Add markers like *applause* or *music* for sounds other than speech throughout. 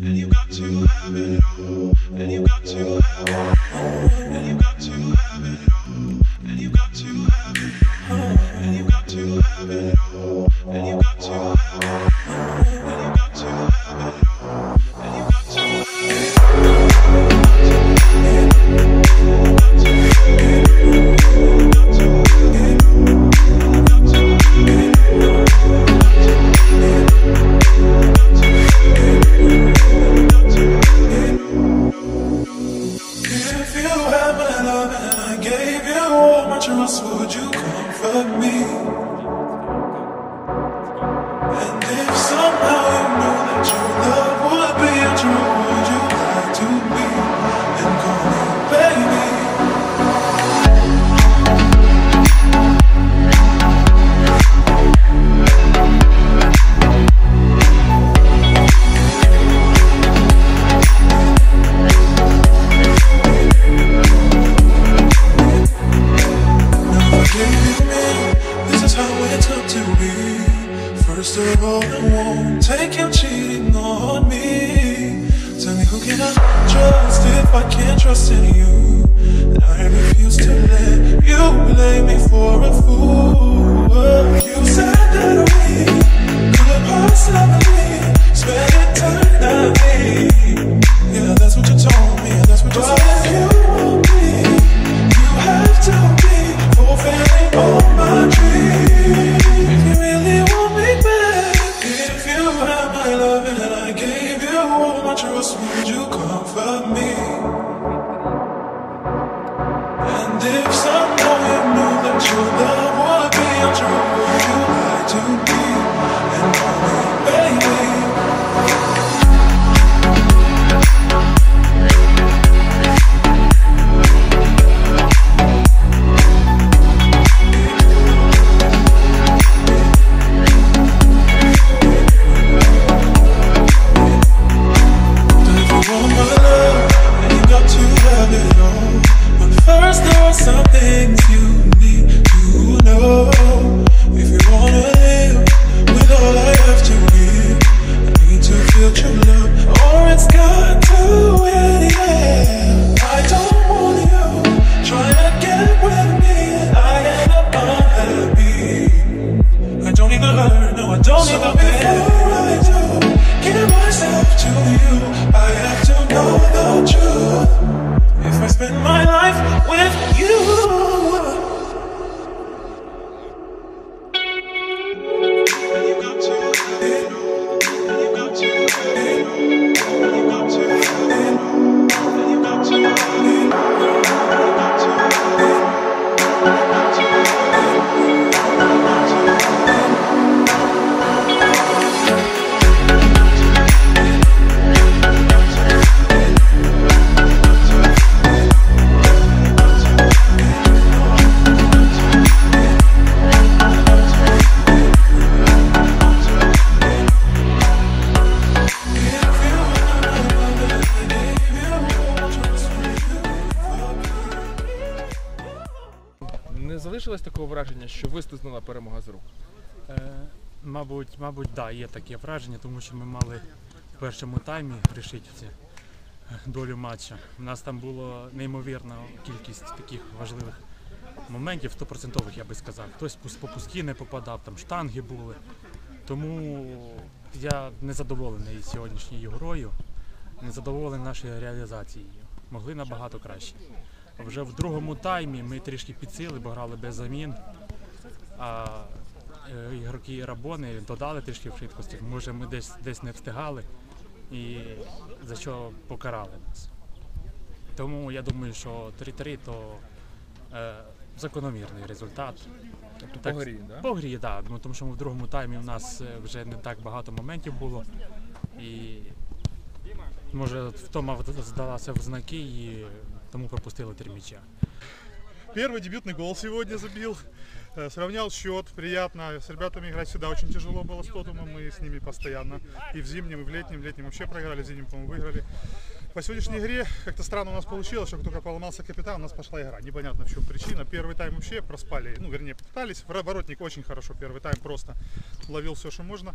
And you got to have it all. You had and I gave you all my trust, would you comfort me? It took to be. First of all, I won't take you cheating on me. Tell me who can I trust if I can't trust in you? And I refuse to let you blame me for a I gave you all my trust, would you comfort me? And if somehow you knew that your love would be untrue, would you lie to me some things you need to know. Залишилось такого враження, що вистизнула перемога з рук. Е, мабуть, мабуть, да, є таке враження, тому що ми мали в першому таймі рішити це, е, долю матча. У нас там було неймовірна кількість таких важливих моментів, стопроцентових, я би сказав. Хтось по пусті не попадав, там штанги були. Тому я не задоволений сьогоднішньою грою, не задоволений нашою реалізацією. Могли набагато краще. Вже в другому таймі ми трішки підсили, бо грали без замін. А е, ігроки Рабони додали трішки в швидкості. Може, ми десь десь не встигали і за що покарали нас. Тому я думаю, що 3-3 то е, закономірний результат. Тобто Так, по грі, да? По грі. Да, тому що в другому таймі у нас е, вже не так багато моментів було. І може втома здалася в знаки і тому пропустили три м'яча. Первый дебютный гол сегодня забил. Э, Сравнял счет, приятно. С ребятами играть всегда очень тяжело было с Тотумом. Мы с ними постоянно и в зимнем, и в летнем. В летнем вообще проиграли, в зимнем, по-моему, выиграли. По сегодняшней игре как-то странно у нас получилось, что только поломался капитан, у нас пошла игра. Непонятно в чем причина. Первый тайм вообще проспали, ну, вернее, пытались. Вор- Воротник очень хорошо первый тайм просто ловил все, что можно.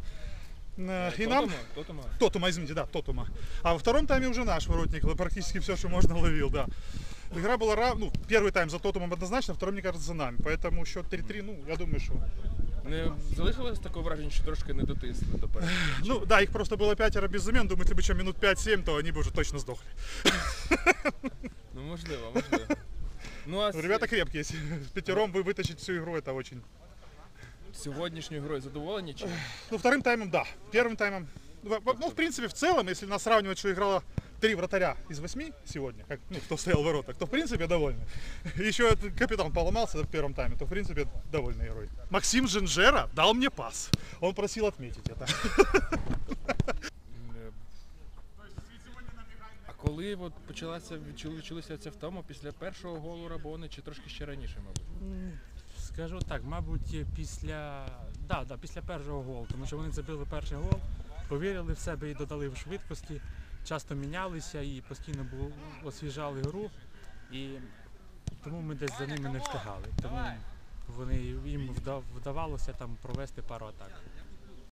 Э, И нам... Тотома? Тотома? Тотума, извините, да, Тотума. А во втором тайме уже наш воротник практически все, что можно ловил, *laughs* да. Игра была равна, ну, первый тайм за Тотумом однозначно, второй, мне кажется, за нами. Поэтому счет 3-3, ну, я думаю, что... Не залишилось такого враження, що трошки не дотисли до перемоги? Ну, да, их просто было пятеро без замен, думаю, если бы еще минут 5-7, то они бы уже точно сдохли. Ну можливо, можливо. Ну а Ну, Ребята крепкие, если *laughs* пятером вы вытащить всю игру, это очень... з сьогоднішньою грою задоволені чи? ні? Ну, вторым таймом, да. Первым таймом, ну, в- ну, в принципе, в целом, если нас сравнивать, что играло три вратаря из восьми сегодня, как, ну, кто стоял в воротах, то, в принципе, довольны. *laughs* Еще этот капитан поломался в первом тайме, то, в принципе, довольны игрой. Максим Женжера дал мне пас. Он просил отметить это. Е, А коли от почалася відчули, відчулися ця втома після першого голу Рабони чи трошки ще раніше, мабуть? Скажу так, мабуть, після, да, да, після першого голу, тому що вони забили перший гол, повірили в себе і додали в швидкості, часто мінялися і постійно було, освіжали гру. І тому ми десь за ними не встигали. Тому вони, їм вдавалося там провести пару атак.